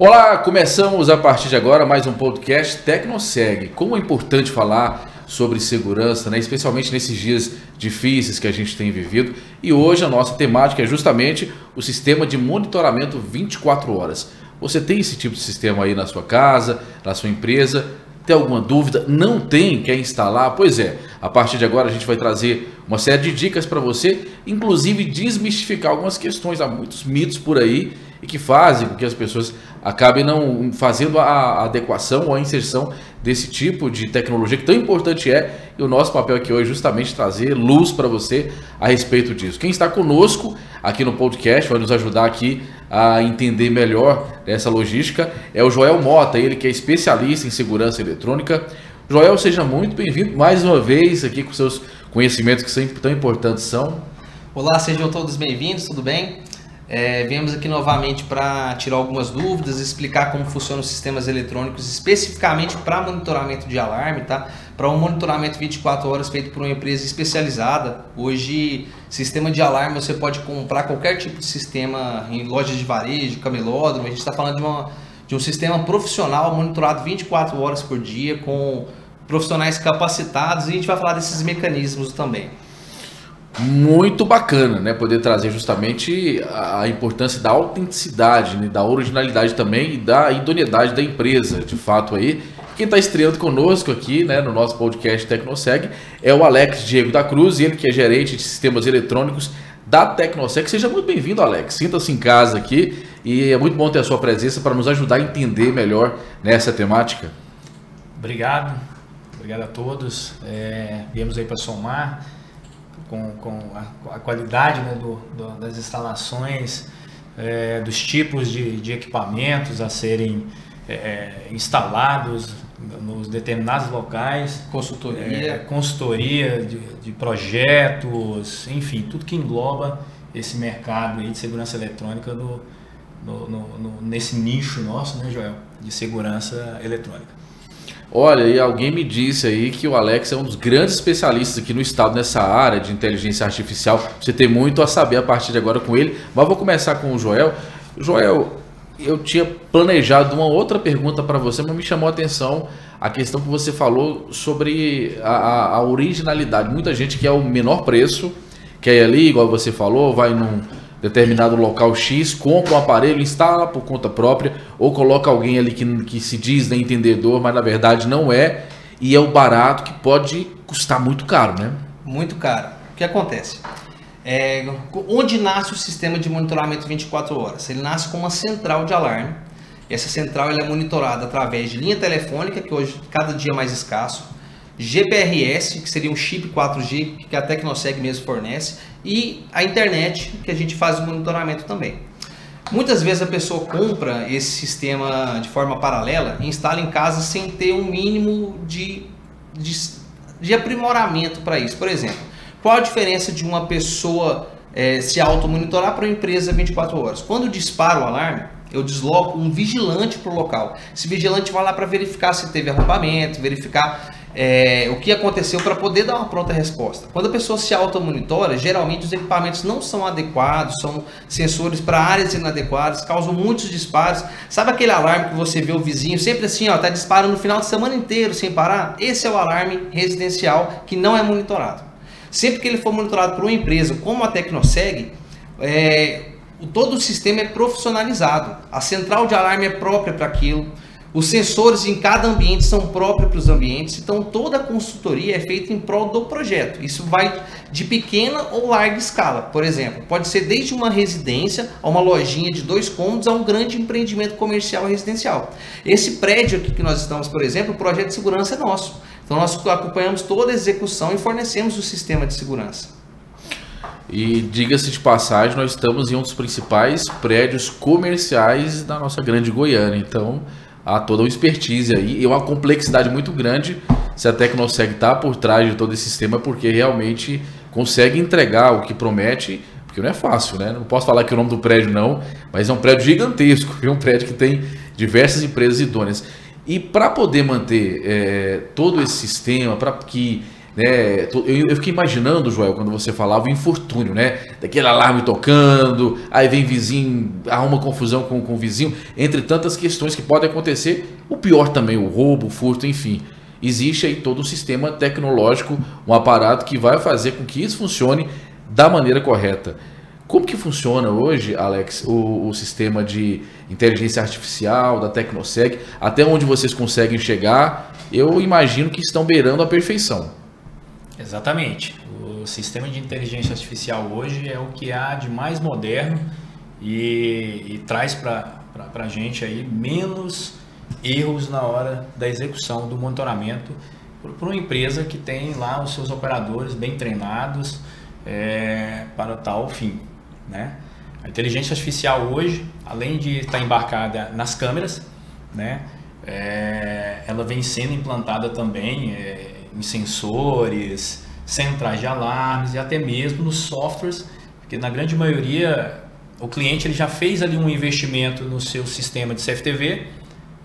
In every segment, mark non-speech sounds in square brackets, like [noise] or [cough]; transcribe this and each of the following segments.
Olá, começamos a partir de agora mais um podcast Tecnoseg. Como é importante falar sobre segurança, né? especialmente nesses dias difíceis que a gente tem vivido. E hoje a nossa temática é justamente o sistema de monitoramento 24 horas. Você tem esse tipo de sistema aí na sua casa, na sua empresa? Tem alguma dúvida? Não tem? Quer instalar? Pois é, a partir de agora a gente vai trazer uma série de dicas para você, inclusive desmistificar algumas questões. Há muitos mitos por aí e que fazem com que as pessoas acabem não fazendo a adequação ou a inserção desse tipo de tecnologia que tão importante é. E o nosso papel aqui hoje é justamente trazer luz para você a respeito disso. Quem está conosco aqui no podcast vai nos ajudar aqui a entender melhor essa logística é o Joel Mota, ele que é especialista em segurança eletrônica. Joel, seja muito bem-vindo mais uma vez aqui com seus conhecimentos que sempre tão importantes são. Olá, sejam todos bem-vindos, tudo bem? É, viemos aqui novamente para tirar algumas dúvidas, explicar como funcionam os sistemas eletrônicos, especificamente para monitoramento de alarme, tá? Para um monitoramento 24 horas feito por uma empresa especializada. Hoje, sistema de alarme você pode comprar qualquer tipo de sistema em lojas de varejo, camelódromo. A gente está falando de, uma, de um sistema profissional monitorado 24 horas por dia com profissionais capacitados e a gente vai falar desses mecanismos também muito bacana, né? Poder trazer justamente a importância da autenticidade, né? da originalidade também e da idoneidade da empresa, de fato aí. Quem está estreando conosco aqui, né, no nosso podcast Tecnoseg, é o Alex Diego da Cruz, ele que é gerente de sistemas eletrônicos da Tecnoseg. Seja muito bem-vindo, Alex. Sinta-se em casa aqui e é muito bom ter a sua presença para nos ajudar a entender melhor nessa temática. Obrigado, obrigado a todos. É, viemos aí para somar com, com a, a qualidade né, do, do, das instalações, é, dos tipos de, de, equipamentos a serem é, é instalados nos determinados locais. Consultoria. É, consultoria de, de, projetos, enfim, tudo que engloba esse mercado aí de segurança eletrônica no, no, no, nesse nicho nosso, né, Joel, de segurança eletrônica. Olha, e alguém me disse aí que o Alex é um dos grandes especialistas aqui no estado nessa área de inteligência artificial. Você tem muito a saber a partir de agora com ele, mas vou começar com o Joel. Joel, eu tinha planejado uma outra pergunta para você, mas me chamou a atenção a questão que você falou sobre a, a originalidade. Muita gente quer o menor preço, quer ir ali, igual você falou, vai num determinado local X, compra um aparelho, instala por conta própria, ou coloca alguém ali que, que se diz né, entendedor, mas na verdade não é, e é o barato que pode custar muito caro, né? Muito caro. O que acontece? É, onde nasce o sistema de monitoramento 24 horas? Ele nasce com uma central de alarme. Essa central é monitorada através de linha telefônica, que hoje cada dia é mais escasso, GPRS, que seria um chip 4G que a Tecnoseg mesmo fornece, e a internet, que a gente faz o monitoramento também. Muitas vezes a pessoa compra esse sistema de forma paralela e instala em casa sem ter um mínimo de, de, de aprimoramento para isso. Por exemplo, qual a diferença de uma pessoa é, se auto-monitorar para uma empresa 24 horas? Quando dispara o alarme, eu desloco um vigilante para o local. Esse vigilante vai lá para verificar se teve arrombamento, verificar é, o que aconteceu para poder dar uma pronta resposta. Quando a pessoa se auto-monitora, geralmente os equipamentos não são adequados, são sensores para áreas inadequadas, causam muitos disparos. Sabe aquele alarme que você vê o vizinho sempre assim, ó, tá disparando no final de semana inteiro sem parar? Esse é o alarme residencial que não é monitorado. Sempre que ele for monitorado por uma empresa como a Tecnoseg, é, todo o sistema é profissionalizado. A central de alarme é própria para aquilo. Os sensores em cada ambiente são próprios para os ambientes, então toda a consultoria é feita em prol do projeto. Isso vai de pequena ou larga escala. Por exemplo, pode ser desde uma residência a uma lojinha de dois cômodos a um grande empreendimento comercial residencial. Esse prédio aqui que nós estamos, por exemplo, o projeto de segurança é nosso. Então nós acompanhamos toda a execução e fornecemos o sistema de segurança. E diga-se de passagem, nós estamos em um dos principais prédios comerciais da nossa grande Goiânia. Então, há toda uma expertise aí e uma complexidade muito grande se a Tecnoseg está por trás de todo esse sistema, porque realmente consegue entregar o que promete, porque não é fácil, né? Não posso falar que o nome do prédio não, mas é um prédio gigantesco, [laughs] é um prédio que tem diversas empresas idôneas. E para poder manter é, todo esse sistema, para que né? Eu, fiquei imaginando, Joel, quando você falava o infortúnio, né? Daquele alarme tocando, aí vem vizinho, arruma confusão com, com o vizinho, entre tantas questões que podem acontecer. O pior também, o roubo, o furto, enfim. Existe aí todo um sistema tecnológico, um aparato que vai fazer com que isso funcione da maneira correta. Como que funciona hoje, Alex, o, o, sistema de inteligência artificial da Tecnosec? Até onde vocês conseguem chegar? Eu imagino que estão beirando a perfeição. Exatamente. O sistema de inteligência artificial hoje é o que há de mais moderno e, e traz para a gente aí menos erros na hora da execução do monitoramento para uma empresa que tem lá os seus operadores bem treinados é, para tal fim. Né? A inteligência artificial hoje, além de estar embarcada nas câmeras, né, é, ela vem sendo implantada também é, em sensores, centrais de alarmes e até mesmo nos softwares, porque na grande maioria o cliente ele já fez ali um investimento no seu sistema de CFTV.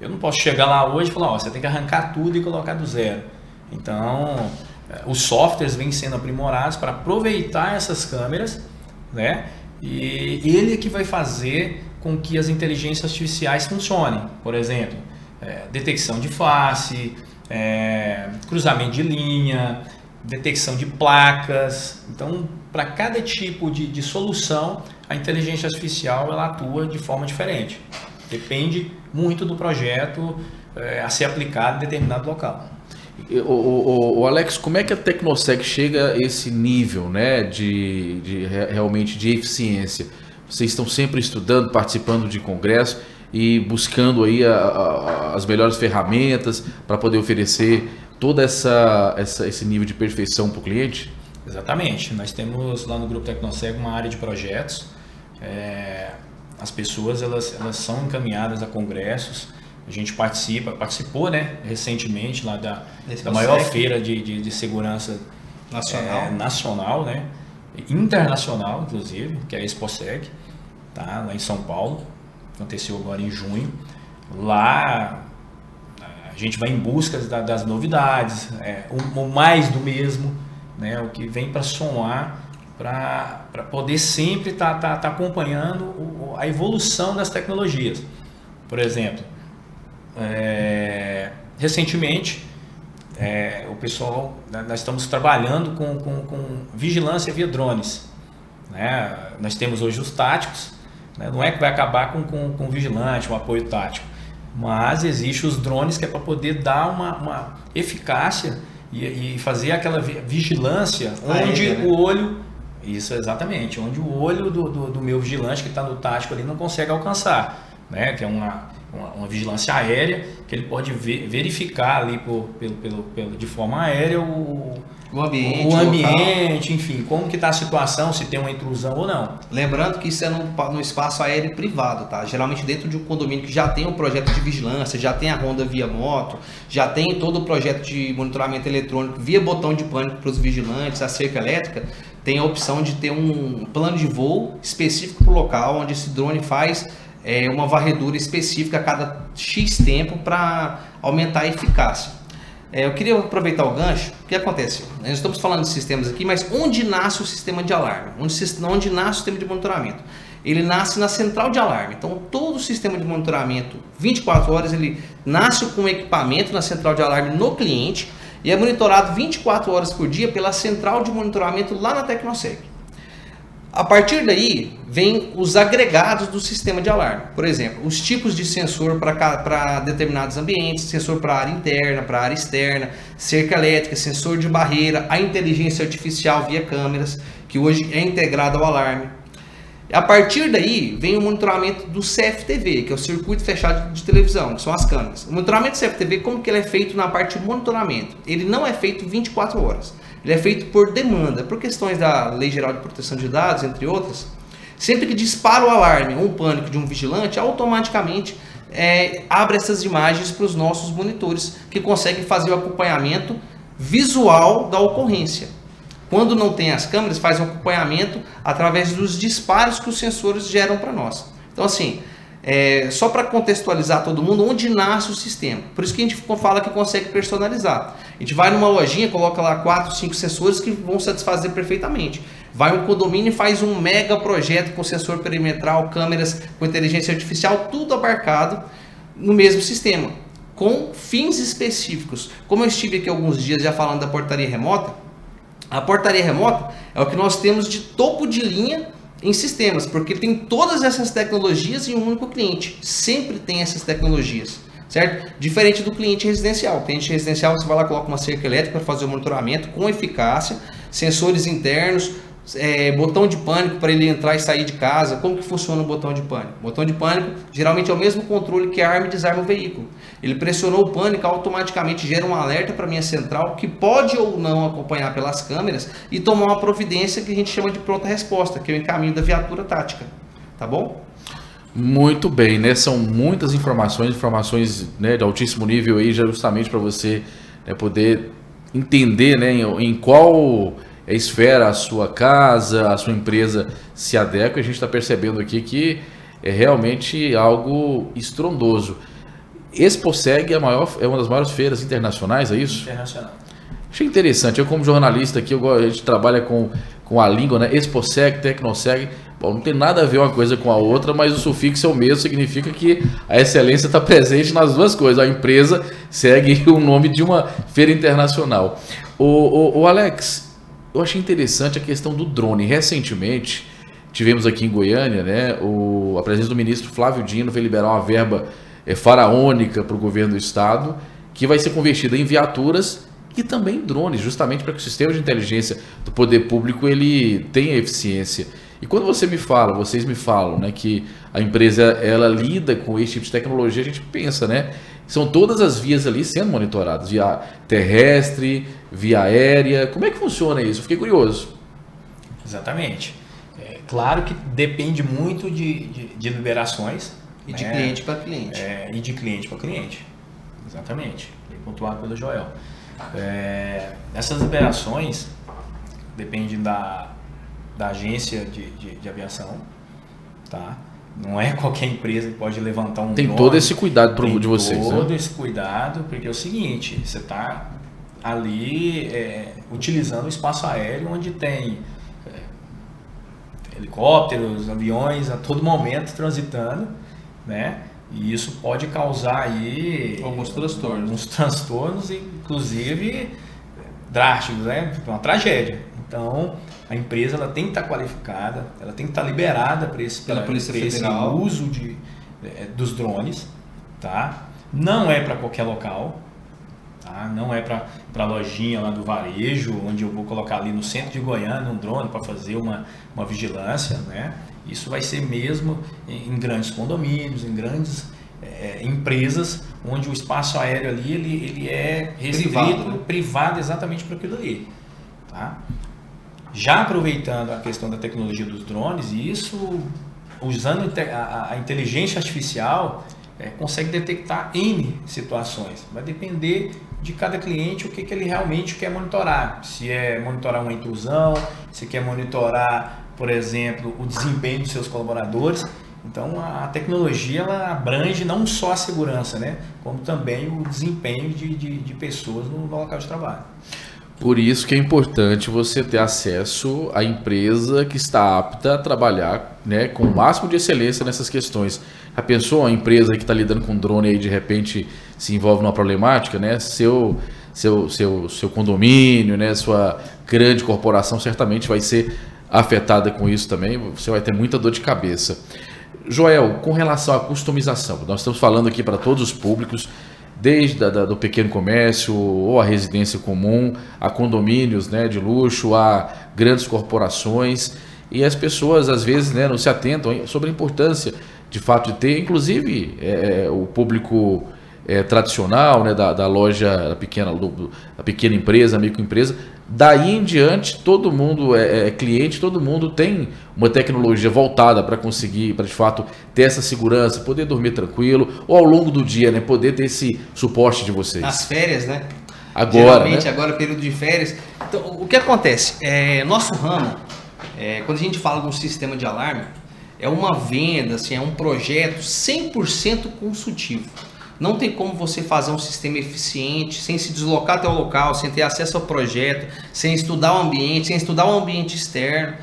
Eu não posso chegar lá hoje e falar, ó, você tem que arrancar tudo e colocar do zero. Então, é, os softwares vêm sendo aprimorados para aproveitar essas câmeras, né? E ele é que vai fazer com que as inteligências artificiais funcionem. Por exemplo, é, detecção de face, é, cruzamento de linha, detecção de placas. Então, para cada tipo de, de, solução, a inteligência artificial ela atua de forma diferente. Depende muito do projeto é, a ser aplicado em determinado local. O, o, o, Alex, como é que a Tecnosec chega a esse nível né, de, de realmente de eficiência? Vocês estão sempre estudando, participando de congresso e buscando aí a, a, as melhores ferramentas para poder oferecer todo essa, essa, esse nível de perfeição para o cliente? Exatamente. Nós temos lá no Grupo Tecnoseg uma área de projetos. É, as pessoas elas, elas são encaminhadas a congressos a gente participa, participou, né, recentemente lá da, da maior feira de, de, de segurança nacional, é, nacional, né, internacional, inclusive, que é a ExpoSec, tá, lá em São Paulo. Aconteceu agora em junho. Lá a gente vai em busca das novidades, é, o, o, mais do mesmo, né, o que vem para somar, para poder sempre estar tá, tá, tá acompanhando o, a evolução das tecnologias. Por exemplo, é, recentemente, é, o pessoal, né, nós estamos trabalhando com, com, com, vigilância via drones. Né? Nós temos hoje os táticos, né? não é que vai acabar com, com, com vigilante, um apoio tático, mas existe os drones que é para poder dar uma, uma eficácia e, e, fazer aquela vigilância onde né? o olho, isso exatamente, onde o olho do, do, do meu vigilante que está no tático ali não consegue alcançar, né? que é uma uma, uma, vigilância aérea, que ele pode ver, verificar ali por, pelo, pelo, pelo, de forma aérea o, o ambiente, o ambiente enfim, como que está a situação, se tem uma intrusão ou não. Lembrando que isso é no, no espaço aéreo privado, tá? Geralmente dentro de um condomínio que já tem um projeto de vigilância, já tem a ronda via moto, já tem todo o projeto de monitoramento eletrônico via botão de pânico para os vigilantes, a cerca elétrica, tem a opção de ter um plano de voo específico para o local, onde esse drone faz é, uma varredura específica a cada X tempo para aumentar a eficácia. É, eu queria aproveitar o gancho. O que acontece? Nós estamos falando de sistemas aqui, mas onde nasce o sistema de alarme? Onde, onde nasce o sistema de monitoramento? Ele nasce na central de alarme. Então, todo o sistema de monitoramento, 24 horas, ele nasce com equipamento na central de alarme no cliente e é monitorado 24 horas por dia pela central de monitoramento lá na Tecnosec. A partir daí, vem os agregados do sistema de alarme. Por exemplo, os tipos de sensor para determinados ambientes, sensor para área interna, para área externa, cerca elétrica, sensor de barreira, a inteligência artificial via câmeras, que hoje é integrada ao alarme. A partir daí, vem o monitoramento do CFTV, que é o circuito fechado de televisão, que são as câmeras. O monitoramento do CFTV, como que ele é feito na parte de monitoramento? Ele não é feito 24 horas. Ele é feito por demanda, por questões da Lei Geral de Proteção de Dados, entre outras. Sempre que dispara o alarme ou o pânico de um vigilante, automaticamente é, abre essas imagens para os nossos monitores, que conseguem fazer o acompanhamento visual da ocorrência. Quando não tem as câmeras, faz um acompanhamento através dos disparos que os sensores geram para nós. Então, assim, é, só para contextualizar todo mundo, onde nasce o sistema. Por isso que a gente fala que consegue personalizar. gente vai numa lojinha, coloca lá quatro, cinco sensores que vão satisfazer perfeitamente. Vai um condomínio e faz um mega projeto com sensor perimetral, câmeras com inteligência artificial, tudo abarcado no mesmo sistema, com fins específicos. Como eu estive aqui alguns dias já falando da portaria remota, a portaria remota é o que nós temos de topo de linha em sistemas, porque tem todas essas tecnologias em um único cliente. Sempre tem essas tecnologias, certo? Diferente do cliente residencial. O cliente residencial você vai lá coloca uma cerca elétrica para fazer o monitoramento com eficácia, sensores internos, é, botão de pânico para ele entrar e sair de casa. Como que funciona o botão de pânico? Botão de pânico geralmente é o mesmo controle que arma e desarma o veículo. Ele pressionou o pânico, automaticamente gera um alerta para minha central que pode ou não acompanhar pelas câmeras e tomar uma providência que a gente chama de pronta resposta, que é o encaminho da viatura tática. Tá bom? Muito bem, né? São muitas informações, informações né, de altíssimo nível aí, justamente para você né, poder entender né, em, em qual esfera a sua casa, a sua empresa se adequa. A gente está percebendo aqui que é realmente algo estrondoso. ExpoSeg é, maior, é uma das maiores feiras internacionais, é isso? Internacional. Achei interessante. Eu, como jornalista aqui, eu, a gente trabalha com, com a língua, né? ExpoSeg, Tecnoseg. Bom, não tem nada a ver uma coisa com a outra, mas o sufixo é o mesmo, significa que a excelência está presente nas duas coisas. A empresa segue [laughs] o nome de uma feira internacional. O, o, o Alex, eu achei interessante a questão do drone. Recentemente, tivemos aqui em Goiânia, né, o, a presença do ministro Flávio Dino veio liberar uma verba é, faraônica para o governo do estado, que vai ser convertida em viaturas e também drones, justamente para que o sistema de inteligência do poder público ele tenha eficiência. E quando você me fala, vocês me falam, né, que a empresa ela lida com esse tipo de tecnologia, a gente pensa, né, são todas as vias ali sendo monitoradas, via terrestre, via aérea. Como é que funciona isso? fiquei curioso. Exatamente. É, claro que depende muito de, de, de liberações. E de né? cliente para cliente. É, e de cliente para cliente. Exatamente. Bem pontuado pelo Joel. É, essas liberações dependem da, da agência de, de, de aviação, tá? Não é qualquer empresa que pode levantar um Tem todo esse cuidado pro, de vocês. Tem né? todo né? esse cuidado, porque é o seguinte, você está ali é, utilizando o espaço aéreo onde tem é, helicópteros, aviões a todo momento transitando, né? E isso pode causar aí alguns transtornos, alguns transtornos, inclusive drásticos, né? Uma tragédia. Então, a empresa ela tem que estar qualificada, ela tem que estar liberada para esse, Pela pra, esse uso de, é, dos drones, tá? Não é para qualquer local, tá? Não é para a lojinha lá do varejo, onde eu vou colocar ali no centro de Goiânia um drone para fazer uma, uma vigilância, né? Isso vai ser mesmo em, em grandes condomínios, em grandes é, empresas, onde o espaço aéreo ali ele, ele é restrito, privado, né? privado exatamente para aquilo ali, tá? Já aproveitando a questão da tecnologia dos drones, isso usando a, inteligência artificial é, consegue detectar N situações. Vai depender de cada cliente o que, que ele realmente quer monitorar. Se é monitorar uma intrusão, se quer monitorar, por exemplo, o desempenho dos seus colaboradores. Então a tecnologia ela abrange não só a segurança, né, como também o desempenho de, de, de pessoas no local de trabalho. Por isso que é importante você ter acesso à empresa que está apta a trabalhar né, com o máximo de excelência nessas questões. Já pensou a empresa que está lidando com drone e de repente se envolve numa problemática, né? Seu, seu, seu, seu condomínio, né, sua grande corporação certamente vai ser afetada com isso também. Você vai ter muita dor de cabeça. Joel, com relação à customização, nós estamos falando aqui para todos os públicos desde da, do pequeno comércio ou a residência comum, a condomínios né, de luxo, a grandes corporações. E as pessoas, às vezes, né, não se atentam sobre a importância de fato de ter, inclusive, é, é o público é, tradicional né, da, da loja da pequena, do, da pequena empresa, microempresa, Daí em diante, todo mundo é, é cliente, todo mundo tem uma tecnologia voltada para conseguir, para de fato ter essa segurança, poder dormir tranquilo, ou ao longo do dia, né, poder ter esse suporte de vocês. Nas férias, né? Agora, Geralmente, né? agora período de férias. Então, o que acontece? É, nosso ramo, é, quando a gente fala de um sistema de alarme, é uma venda, assim, é um projeto 100% consultivo. Não tem como você fazer um sistema eficiente sem se deslocar até o local, sem ter acesso ao projeto, sem estudar o ambiente, sem estudar o ambiente externo.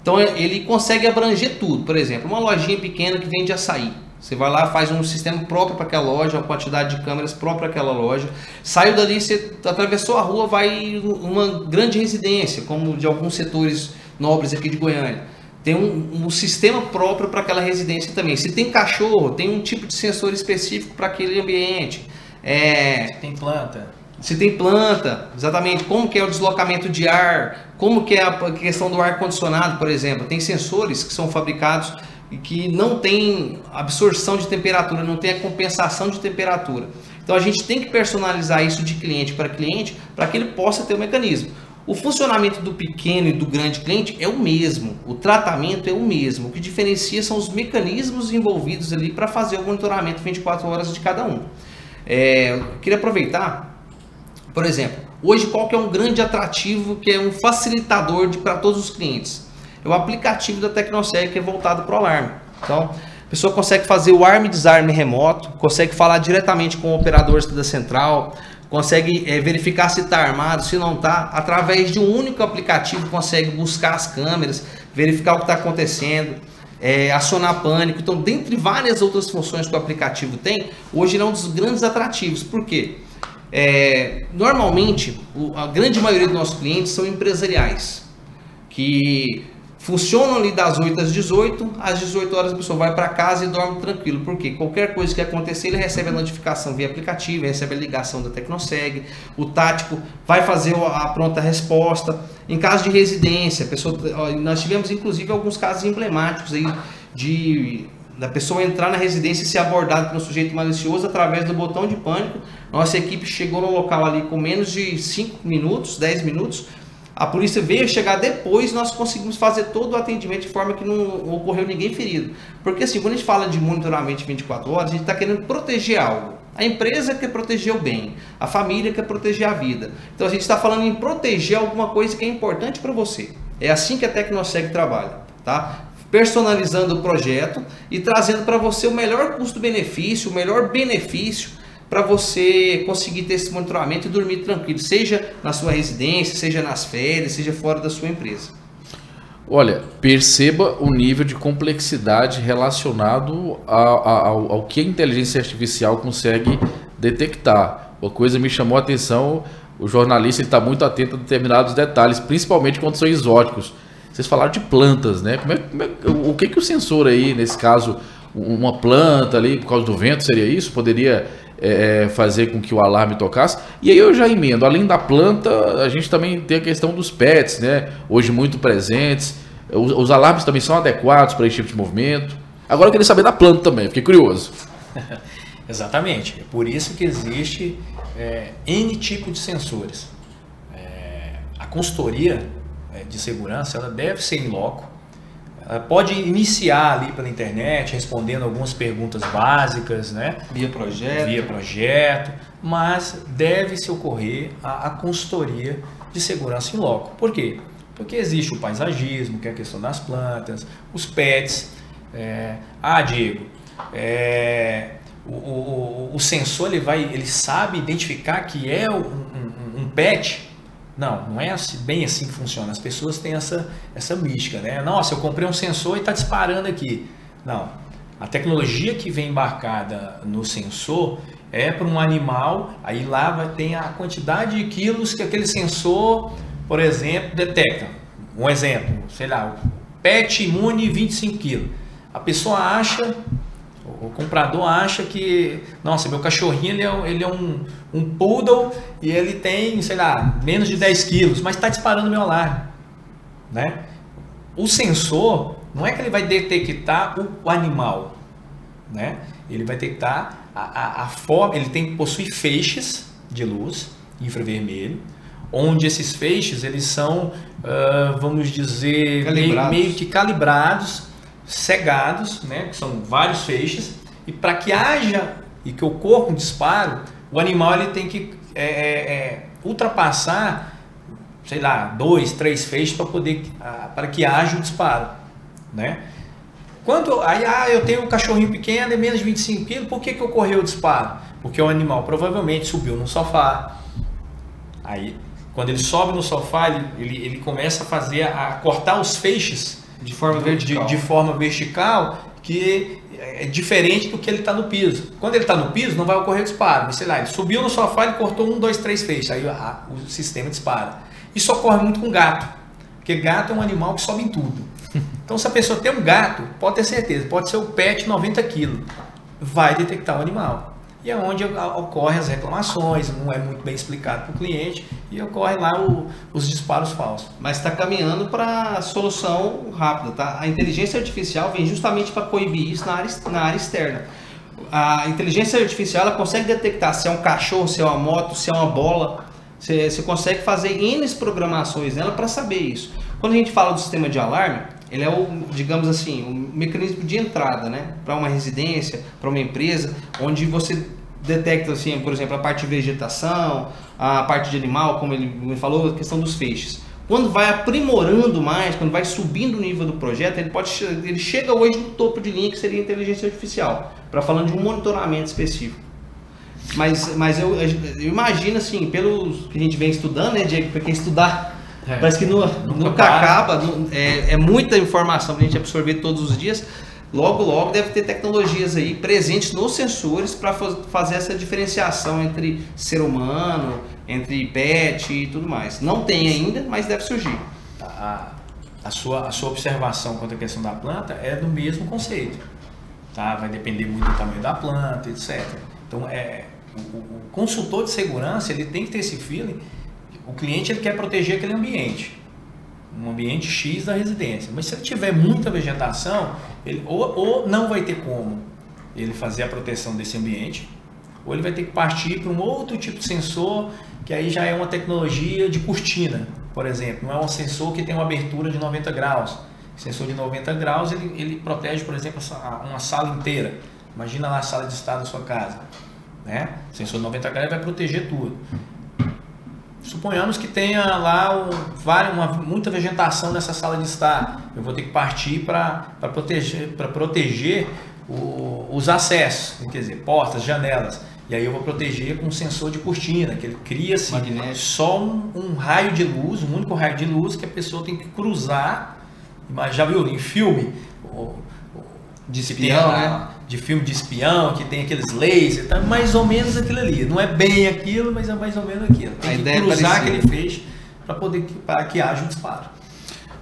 Então ele consegue abranger tudo. Por exemplo, uma lojinha pequena que vende açaí. Você vai lá, faz um sistema próprio para aquela loja, uma quantidade de câmeras própria para aquela loja. Saiu dali, você atravessou a rua, vai uma grande residência, como de alguns setores nobres aqui de Goiânia. Tem um, um sistema próprio para aquela residência também. Se tem cachorro, tem um tipo de sensor específico para aquele ambiente. É, se tem planta. Se tem planta, exatamente. Como que é o deslocamento de ar, como que é a questão do ar condicionado, por exemplo. Tem sensores que são fabricados e que não tem absorção de temperatura, não tem a compensação de temperatura. Então a gente tem que personalizar isso de cliente para cliente para que ele possa ter o um mecanismo. O funcionamento do pequeno e do grande cliente é o mesmo, o tratamento é o mesmo. O que diferencia são os mecanismos envolvidos ali para fazer o monitoramento 24 horas de cada um. É, queria aproveitar, por exemplo, hoje qual que é um grande atrativo que é um facilitador para todos os clientes? É o aplicativo da Tecnoseg que é voltado para o alarme. Então, a pessoa consegue fazer o arme desarme remoto, consegue falar diretamente com o operador da central, consegue é, verificar se está armado, se não está, através de um único aplicativo consegue buscar as câmeras, verificar o que está acontecendo, é, acionar pânico. Então, dentre várias outras funções que o aplicativo tem, hoje ele é um dos grandes atrativos. Por quê? É, normalmente, o, a grande maioria dos nossos clientes são empresariais, que funcionam ali das 8 às 18, às 18 horas a pessoa vai para casa e dorme tranquilo, porque qualquer coisa que acontecer, ele recebe a notificação via aplicativo, recebe a ligação da Tecnoseg, o tático vai fazer a pronta resposta. Em caso de residência, pessoa, nós tivemos inclusive alguns casos emblemáticos aí de da pessoa entrar na residência e ser abordada por um sujeito malicioso através do botão de pânico. Nossa equipe chegou no local ali com menos de 5 minutos, 10 minutos, a polícia veio chegar depois, nós conseguimos fazer todo o atendimento de forma que não ocorreu ninguém ferido. Porque assim, quando a gente fala de monitoramento 24 horas, a gente está querendo proteger algo. A empresa quer proteger o bem, a família quer proteger a vida. Então a gente está falando em proteger alguma coisa que é importante para você. É assim que a Tecnoseg trabalha, tá? Personalizando o projeto e trazendo para você o melhor custo-benefício, o melhor benefício para você conseguir ter esse monitoramento e dormir tranquilo, seja na sua residência, seja nas férias, seja fora da sua empresa. Olha, perceba o nível de complexidade relacionado ao, ao que a inteligência artificial consegue detectar. Uma coisa me chamou a atenção, o jornalista está muito atento a determinados detalhes, principalmente quando são exóticos. Vocês falaram de plantas, né? Como é, como é, o que, que o sensor aí, nesse caso, uma planta ali, por causa do vento, seria isso? Poderia é, é, fazer com que o alarme tocasse. E aí eu já emendo, além da planta, a gente também tem a questão dos pets, né? Hoje muito presentes. Os, os alarmes também são adequados para esse tipo de movimento. Agora eu queria saber da planta também, fiquei curioso. [laughs] Exatamente. É por isso que existe é, N tipo de sensores. É, a consultoria é, de segurança ela deve ser em loco pode iniciar ali pela internet, respondendo algumas perguntas básicas, né? Via projeto. Via projeto, mas deve-se ocorrer a, a consultoria de segurança em loco. Por quê? Porque existe o paisagismo, que é a questão das plantas, os pets. É, ah, Diego, é, o, o, o, sensor ele vai, ele sabe identificar que é um, um, um pet não, não é assim, bem assim que funciona. As pessoas têm essa, essa mística, né? Nossa, eu comprei um sensor e está disparando aqui. Não. A tecnologia que vem embarcada no sensor é para um animal, aí lá vai ter a quantidade de quilos que aquele sensor, por exemplo, detecta. Um exemplo, sei lá, o PET imune 25 quilos. A pessoa acha o comprador acha que, nossa, meu cachorrinho ele é, ele é um, um poodle e ele tem, sei lá, menos de 10 quilos, mas está disparando meu alarme. Né? O sensor, não é que ele vai detectar o, animal, né? ele vai detectar a, a, a forma, ele tem possui feixes de luz infravermelho, onde esses feixes eles são, uh, vamos dizer, meio, meio que calibrados cegados, né, que são vários feixes, e para que haja e que ocorra um disparo, o animal ele tem que é, é, é ultrapassar, sei lá, dois, três feixes para poder para que haja o disparo, né? Quanto, aí, ah, eu tenho um cachorrinho pequeno, é menos de 25 quilos, por que, que ocorreu o disparo? Porque o animal provavelmente subiu no sofá. Aí, quando ele sobe no sofá, ele, ele, ele começa a fazer, a cortar os feixes De forma vertical. de, de forma vertical, que é diferente do que ele está no piso. Quando ele está no piso, não vai ocorrer o disparo. Mas, sei lá, ele subiu no sofá e cortou um, dois, três feixes. Aí ah, o sistema dispara. Isso ocorre muito com gato. Porque gato é um animal que sobe em tudo. [laughs] Então, se a pessoa tem um gato, pode ter certeza, pode ser o pet 90 quilos, vai detectar o animal. E é onde ocorrem as reclamações, não é muito bem explicado para o cliente, e ocorre lá o- os disparos falsos. Mas está caminhando para solução rápida, tá? A inteligência artificial vem justamente para coibir isso na área, na área externa. A inteligência artificial ela consegue detectar se é um cachorro, se é uma moto, se é uma bola. Você, você consegue fazer N programações nela para saber isso. Quando a gente fala do sistema de alarme, ele é o, digamos assim, o mecanismo de entrada, né? Para uma residência, para uma empresa, onde você detecta, assim, por exemplo, a parte de vegetação, a parte de animal, como ele me falou, a questão dos feixes. Quando vai aprimorando mais, quando vai subindo o nível do projeto, ele pode ele chega hoje no topo de linha que seria inteligência artificial, para falando de um monitoramento específico. Mas, mas eu, eu imagino assim, pelo que a gente vem estudando, né, Diego, para quem estudar, É. parece que nu- Nunca acaba, nu- é, é muita informação para a gente absorver todos os dias. Logo, logo deve ter tecnologias aí presentes nos sensores para fazer essa diferenciação entre ser humano, entre pet e tudo mais. Não tem ainda, mas deve surgir. a, a, sua, a sua observação quanto à questão da planta é do mesmo conceito. Tá? Vai depender muito do tamanho da planta, etc. Então, é, o, o- o consultor de segurança ele tem que ter esse feeling. O cliente ele quer proteger aquele ambiente, um ambiente X da residência. Mas se ele tiver muita vegetação, ele, ou, ou não vai ter como ele fazer a proteção desse ambiente, ou ele vai ter que partir para um outro tipo de sensor, que aí já é uma tecnologia de cortina, por exemplo. Não é um sensor que tem uma abertura de 90 graus. Sensor de 90 graus ele, ele protege, por exemplo, uma sala inteira. Imagina lá a sala de estar da sua casa. Né? Sensor de 90 graus vai proteger tudo. Suponhamos que tenha lá um, várias, uma, muita vegetação nessa sala de estar. Eu vou ter que partir para proteger, pra proteger o- os acessos, quer dizer, portas, janelas. E aí eu vou proteger com um sensor de cortina, que ele cria-se Magnético. só um, um raio de luz, um único raio de luz que a pessoa tem que cruzar. Mas já viu em filme? De espião, né? De filme de espião, que tem aqueles lasers, tá mais ou menos aquilo ali. Não é bem aquilo, mas é mais ou menos aquilo. A Tem que ideia é cruzar parecida. aquele feixe para poder que, para que haja um disparo.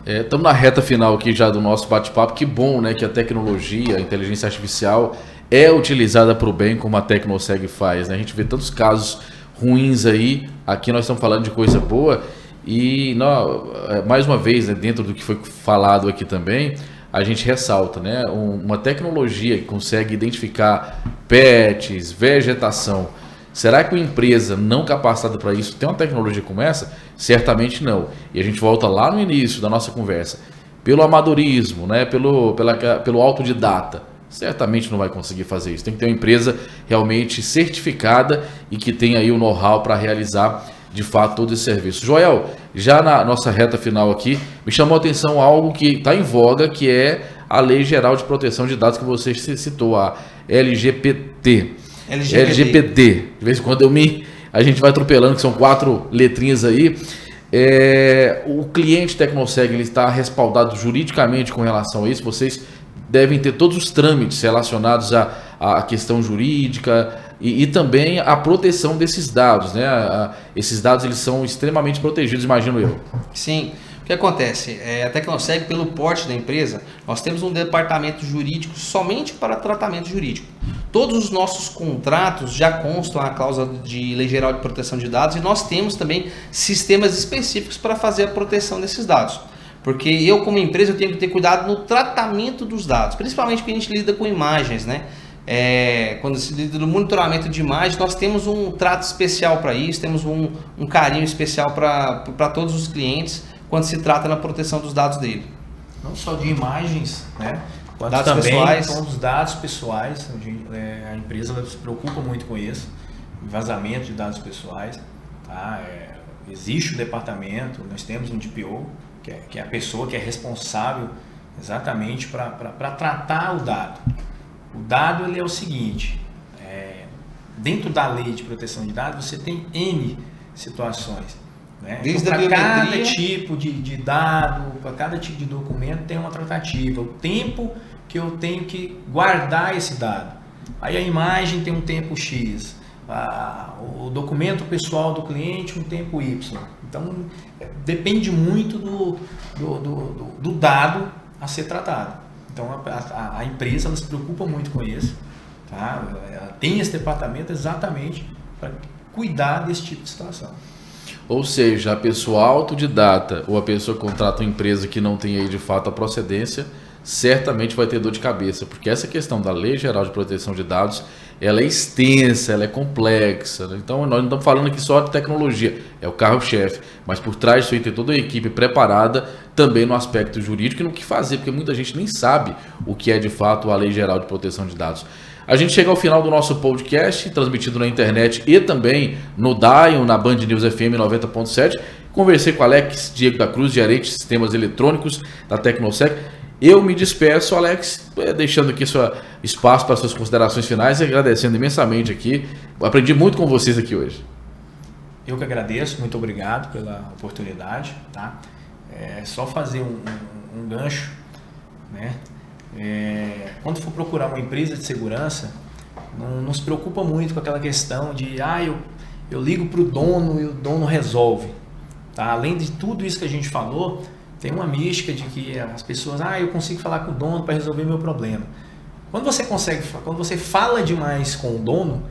Estamos na reta final aqui já do nosso bate-papo. Que bom, né, que a tecnologia, a inteligência artificial é utilizada para o bem, como a Tecnoseg faz. Né? A gente vê tantos casos ruins aí. Aqui nós estamos falando de coisa boa. E nó- é, mais uma vez, né, dentro do que foi falado aqui também, a gente ressalta, né, um- uma tecnologia que consegue identificar pets, vegetação. Será que uma empresa não capacitada para isso tem uma tecnologia como essa? Certamente não. E a gente volta lá no início da nossa conversa. Pelo amadorismo, né? pelo, pela, pelo autodidata. Certamente não vai conseguir fazer isso. Tem que ter uma empresa realmente certificada e que tenha aí o know-how para realizar de fato todo esse serviço. Joel, já na nossa reta final aqui, me chamou a atenção algo que está em voga, que é a Lei Geral de Proteção de Dados que você citou, a LGPT. LGBT. LGBT. De vez em quando eu me. A gente vai atropelando, que são quatro letrinhas aí. É, o cliente Tecnoseg ele está respaldado juridicamente com relação a isso. Vocês devem ter todos os trâmites relacionados à, à questão jurídica e, e também à proteção desses dados. Né? A- a- esses dados eles são extremamente protegidos, imagino eu. Sim. O que acontece? É, a Tecnoseg, pelo porte da empresa, nós temos um departamento jurídico somente para tratamento jurídico. Todos os nossos contratos já constam a cláusula de Lei Geral de Proteção de Dados e nós temos também sistemas específicos para fazer a proteção desses dados. Porque eu, como empresa, eu tenho que ter cuidado no tratamento dos dados, principalmente porque a gente lida com imagens, né? É, quando se lida no monitoramento de imagens, nós temos um trato especial para isso, temos um, um carinho especial para todos os clientes quando se trata na proteção dos dados dele. Não só de imagens, né? Quanto Dados também pessoais. com os dados pessoais. A, é, a empresa se preocupa muito com isso, vazamento de dados pessoais. Tá? É, existe o departamento, nós temos um DPO, que é, que é a pessoa que é responsável exatamente para tratar o dado. O dado ele é o seguinte, é, dentro da lei de proteção de dados você tem N situações. Né? Então, para cada tipo de, de dado, para cada tipo de documento tem uma tratativa. O tempo que eu tenho que guardar esse dado. Aí a imagem tem um tempo X, a, o documento pessoal do cliente um tempo Y. Então depende muito do, do, do, do dado a ser tratado. Então a, a, a, empresa se preocupa muito com isso. Tá? Ela tem esse departamento exatamente para cuidar desse tipo de situação. Ou seja, a pessoa autodidata ou a pessoa que contrata uma empresa que não tem aí de fato a procedência, certamente vai ter dor de cabeça, porque essa questão da Lei Geral de Proteção de Dados, ela é extensa, ela é complexa. Né? Então, nós não estamos falando aqui só de tecnologia, é o carro-chefe, mas por trás disso aí tem toda a equipe preparada também no aspecto jurídico e no que fazer, porque muita gente nem sabe o que é de fato a Lei Geral de Proteção de Dados. A gente chega ao final do nosso podcast, transmitido na internet e também no Dion, na Band News FM 90.7. Conversei com Alex Diego da Cruz, gerente de sistemas eletrônicos da Tecnosec. Eu me despeço, Alex, eh, deixando aqui seu espaço para suas considerações finais e agradecendo imensamente aqui. Aprendi muito com vocês aqui hoje. Eu que agradeço, muito obrigado pela oportunidade. Tá? É só fazer um, um, um gancho, né? É, quando for procurar uma empresa de segurança, não, não, se preocupa muito com aquela questão de, ah, eu, eu ligo para o dono e o dono resolve. Tá? Além de tudo isso que a gente falou, tem uma mística de que as pessoas, ah, eu consigo falar com o dono para resolver meu problema. Quando você consegue, quando você fala demais com o dono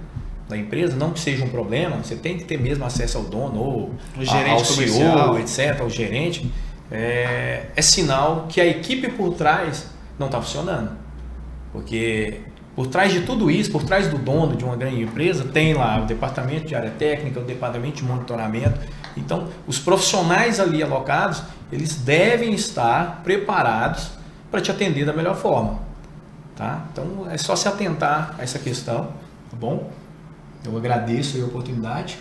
da empresa, não que seja um problema, você tem que ter mesmo acesso ao dono ou o gerente ao CEO, etc, ao gerente, é, é sinal que a equipe por trás não está funcionando. Porque por trás de tudo isso, por trás do dono de uma grande empresa, tem lá o departamento de área técnica, o departamento de monitoramento. Então, os profissionais ali alocados, eles devem estar preparados para te atender da melhor forma. Tá? Então, é só se atentar a essa questão, tá bom? Eu agradeço a oportunidade.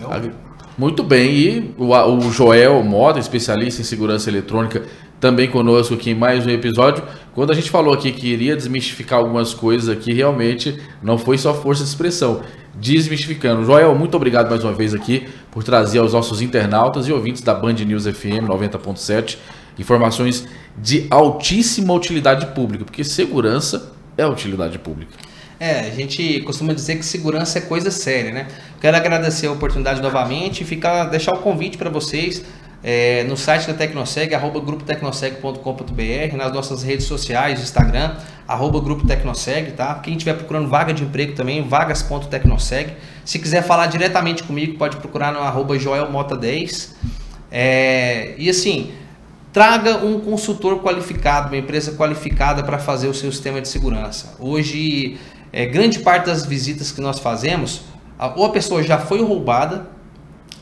Eu... Muito bem, e o Joel Moda, especialista em segurança eletrônica, também conosco aqui em mais um episódio. Quando a gente falou aqui que iria desmistificar algumas coisas aqui, realmente não foi só força de expressão. Desmistificando. Joel, muito obrigado mais uma vez aqui por trazer aos nossos internautas e ouvintes da Band News FM 90.7 informações de altíssima utilidade pública, porque segurança é utilidade pública. É, a gente costuma dizer que segurança é coisa séria, né? Quero agradecer a oportunidade novamente e ficar, deixar o convite para vocês é, no site da Tecnoseg, arroba grupotecnoseg.com.br, nas nossas redes sociais, Instagram, arroba Grupo Tecnoseg, tá? Quem estiver procurando vaga de emprego também, vagas.tecnoseg. Se quiser falar diretamente comigo, pode procurar no arroba joelmota10. É, e assim, traga um consultor qualificado, uma empresa qualificada para fazer o seu sistema de segurança. Hoje, é, grande parte das visitas que nós fazemos, ou a pessoa já foi roubada,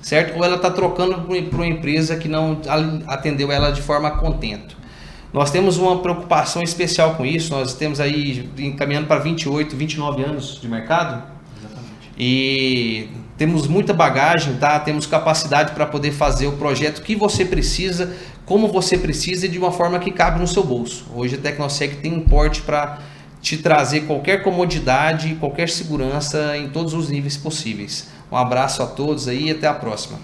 certo? Ou ela está trocando para uma empresa que não atendeu ela de forma contento. Nós temos uma preocupação especial com isso, nós temos aí encaminhando para 28, 29 anos de mercado. Exatamente. E temos muita bagagem, tá? Temos capacidade para poder fazer o projeto que você precisa, como você precisa e de uma forma que cabe no seu bolso. Hoje a Tecnosec tem um porte para te trazer qualquer comodidade, qualquer segurança em todos os níveis possíveis. Um abraço a todos aí e até a próxima.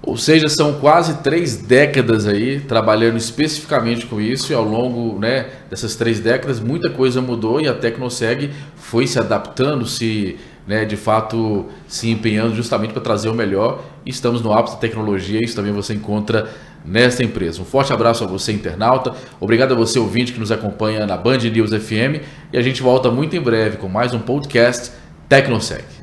Ou seja, são quase três décadas aí trabalhando especificamente com isso e ao longo né, dessas três décadas muita coisa mudou e a Tecnoseg foi se adaptando, se né, de fato se empenhando justamente para trazer o melhor. Estamos no ápice da tecnologia, isso também você encontra nesta empresa. Um forte abraço a você, internauta. Obrigado a você, ouvinte, que nos acompanha na Band News FM. E a gente volta muito em breve com mais um podcast Tecnoseg.